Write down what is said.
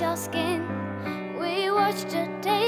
your skin. We watched the day